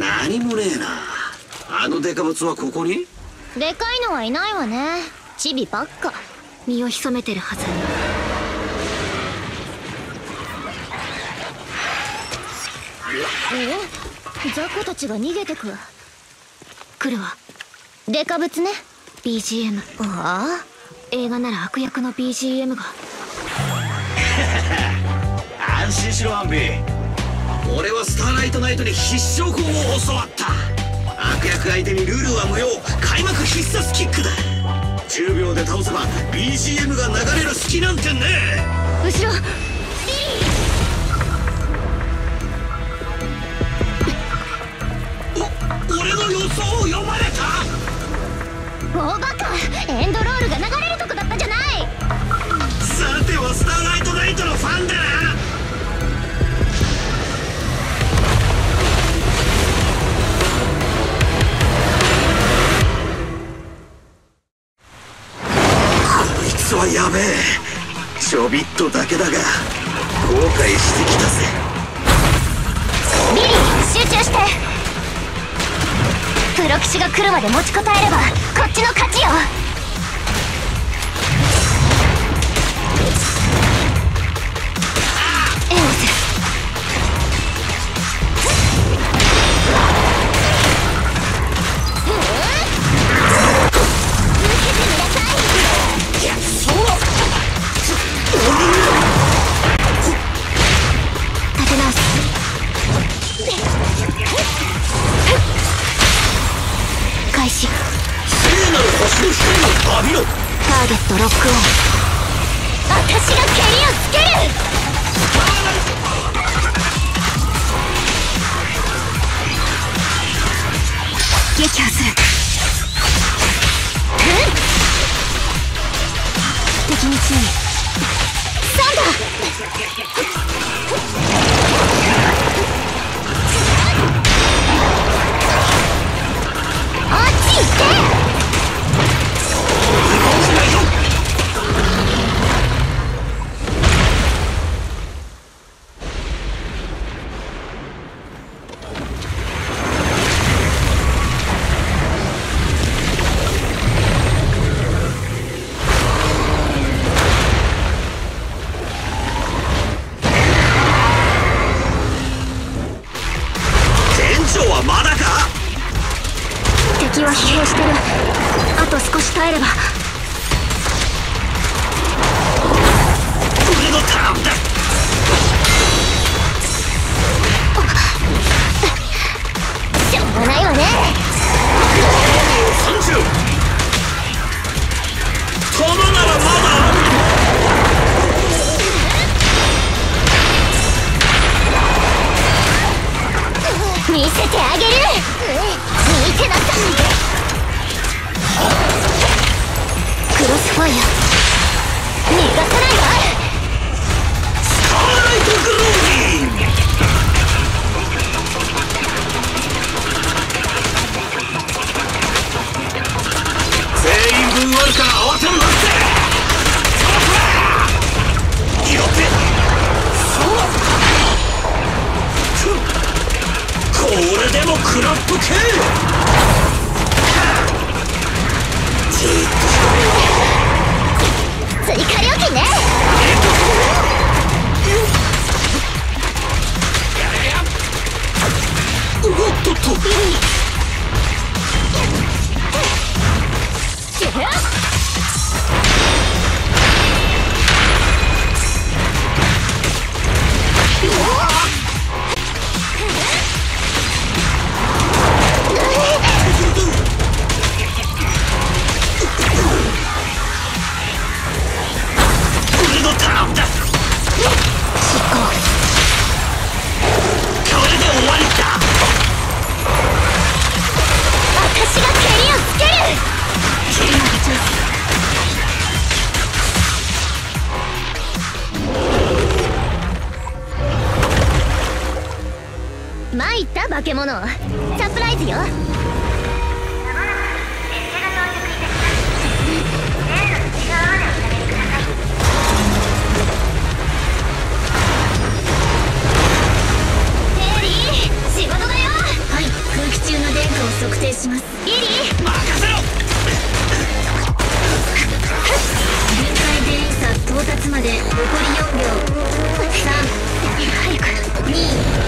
何もねえな。あのデカブツはここに？でかいのはいないわね。チビばっか。身を潜めてるはず。お雑魚たちが逃げてく。来るわデカブツね。BGM ああ。映画なら悪役の BGM が。安心しろアンビーナイトに必勝法を教わった。悪役相手にルールは無用。開幕必殺キックだ。10秒で倒せば BGM が流れる隙なんてね後ろ。お俺の予想を読まれた？大バカエンドロールが流れるとやべえ。ちょびっとだけだが後悔してきたぜ。ビリー集中して。プロ騎士が来るまで持ちこたえればこっちの勝ちよ。開始聖なる星の光を浴びろ。ターゲットロックオン。私が蹴りをつける。撃破する。うん。敵に注意。サンダーし耐えれば。俺のターンだ。しょうがないわね。30弾ならまだ見せてあげる。見てなさいロスファイア逃がさないわスターライトグローリー全員分あるから慌てんなってトラップよってそうこれでも食らっとけ。追加料金ね。参った化け物。サプライズよ。エリー仕事だよ。はい測定します。リリー任せろ。限界電位差到達まで残り4秒。早く。3 2